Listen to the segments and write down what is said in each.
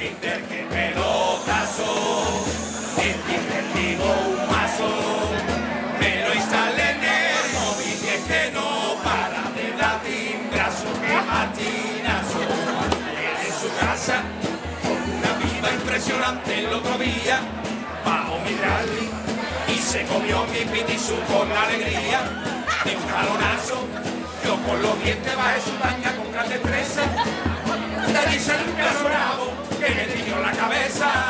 Tinder que pelotazo, en Tinder digo un mazo, me lo instalé en el móvil que es que no para de dar timbrazo, que matinazo. En su casa, con una viva impresionante el otro día, bajo mi rally y se comió mi pitizú con alegría, de un jalonazo, yo con los dientes bajé su baña con gran destreza, la tiró la cabeza.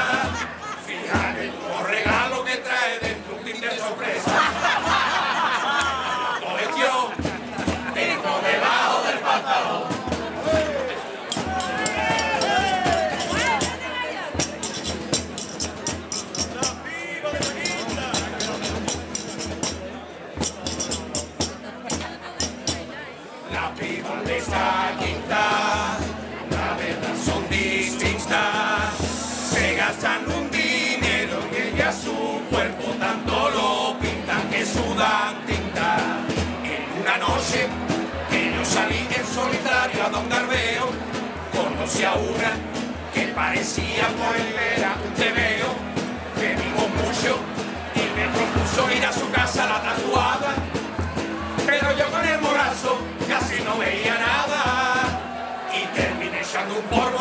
Que yo salí en solitario a Don Garbeo, conocí a una que parecía vera un tebeo. Que digo mucho y me propuso ir a su casa la tatuada pero yo con el morazo casi no veía nada y terminé echando un polvo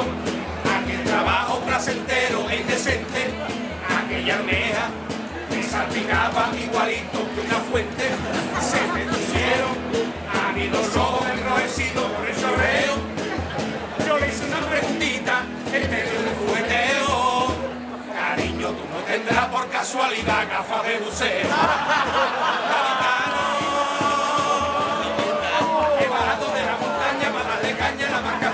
aquel trabajo placentero e indecente, aquella almeja me salpicaba igualito que una fuente. Se me pusieron a mí los ojos enrojecidos por el chorreo. Yo le hice una preguntita en medio de un jugueteo. Cariño, tú no tendrás por casualidad gafas de buceo. La marca